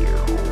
you.